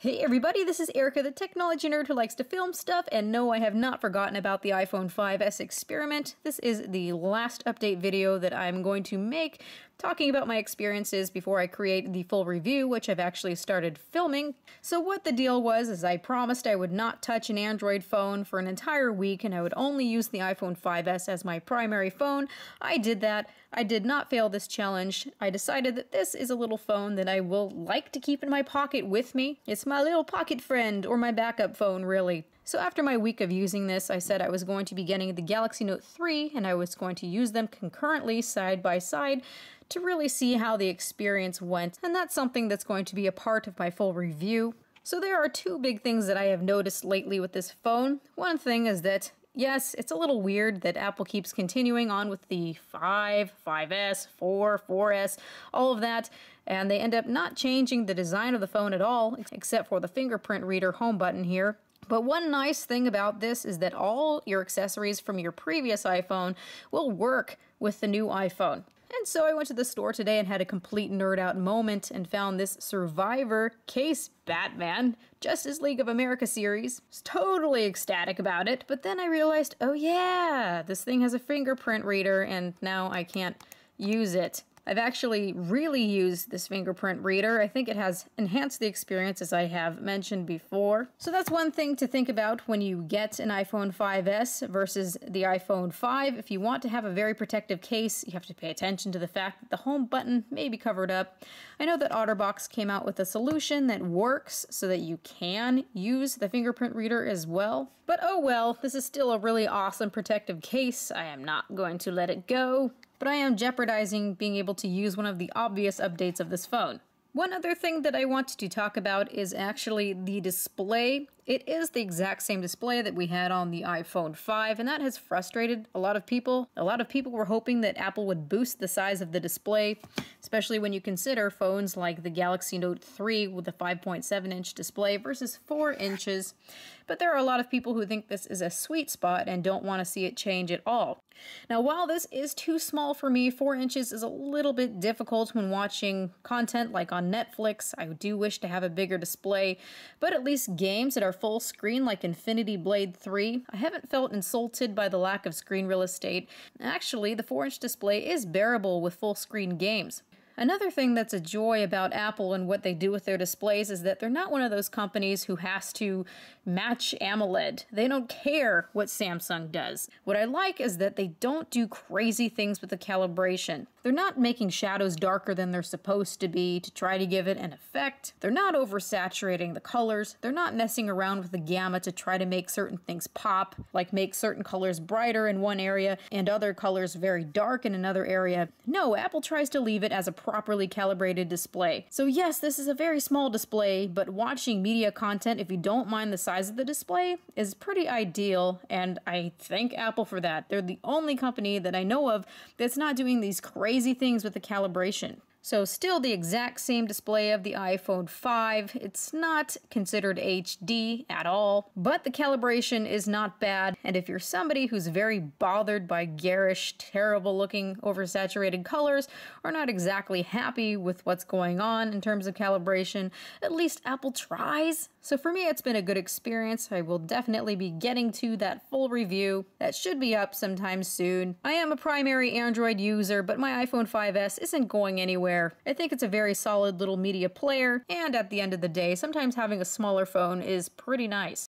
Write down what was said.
Hey everybody, this is Erica, the technology nerd who likes to film stuff, and no, I have not forgotten about the iPhone 5s experiment. This is the last update video that I'm going to make talking about my experiences before I create the full review, which I've actually started filming. So what the deal was is I promised I would not touch an Android phone for an entire week and I would only use the iPhone 5s as my primary phone. I did that. I did not fail this challenge. I decided that this is a little phone that I will like to keep in my pocket with me. It's my little pocket friend, or my backup phone, really. So after my week of using this, I said I was going to be getting the Galaxy Note 3 and I was going to use them concurrently side by side to really see how the experience went, and that's something that's going to be a part of my full review. So there are two big things that I have noticed lately with this phone. One thing is that Yes, it's a little weird that Apple keeps continuing on with the 5, 5S, 4, 4S, all of that, and they end up not changing the design of the phone at all, except for the fingerprint reader home button here. But one nice thing about this is that all your accessories from your previous iPhone will work with the new iPhone. And so I went to the store today and had a complete nerd out moment and found this Survivor Case Batman Justice League of America series. Was totally ecstatic about it, but then I realized, oh yeah, this thing has a fingerprint reader and now I can't use it. I've actually really used this fingerprint reader. I think it has enhanced the experience as I have mentioned before. So that's one thing to think about when you get an iPhone 5S versus the iPhone 5. If you want to have a very protective case, you have to pay attention to the fact that the home button may be covered up. I know that OtterBox came out with a solution that works so that you can use the fingerprint reader as well. But oh well, this is still a really awesome protective case. I am not going to let it go but I am jeopardizing being able to use one of the obvious updates of this phone. One other thing that I want to talk about is actually the display. It is the exact same display that we had on the iPhone 5, and that has frustrated a lot of people. A lot of people were hoping that Apple would boost the size of the display, especially when you consider phones like the Galaxy Note 3 with a 5.7 inch display versus 4 inches but there are a lot of people who think this is a sweet spot and don't want to see it change at all. Now, while this is too small for me, 4 inches is a little bit difficult when watching content like on Netflix. I do wish to have a bigger display, but at least games that are full screen like Infinity Blade 3, I haven't felt insulted by the lack of screen real estate. Actually, the 4 inch display is bearable with full screen games. Another thing that's a joy about Apple and what they do with their displays is that they're not one of those companies who has to match AMOLED. They don't care what Samsung does. What I like is that they don't do crazy things with the calibration. They're not making shadows darker than they're supposed to be to try to give it an effect. They're not oversaturating the colors. They're not messing around with the gamma to try to make certain things pop, like make certain colors brighter in one area and other colors very dark in another area. No, Apple tries to leave it as a properly calibrated display. So yes, this is a very small display, but watching media content, if you don't mind the size of the display, is pretty ideal, and I thank Apple for that. They're the only company that I know of that's not doing these crazy things with the calibration. So still the exact same display of the iPhone 5. It's not considered HD at all, but the calibration is not bad. And if you're somebody who's very bothered by garish, terrible looking, oversaturated colors, or not exactly happy with what's going on in terms of calibration, at least Apple tries. So for me, it's been a good experience. I will definitely be getting to that full review. That should be up sometime soon. I am a primary Android user, but my iPhone 5S isn't going anywhere I think it's a very solid little media player, and at the end of the day, sometimes having a smaller phone is pretty nice.